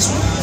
this one.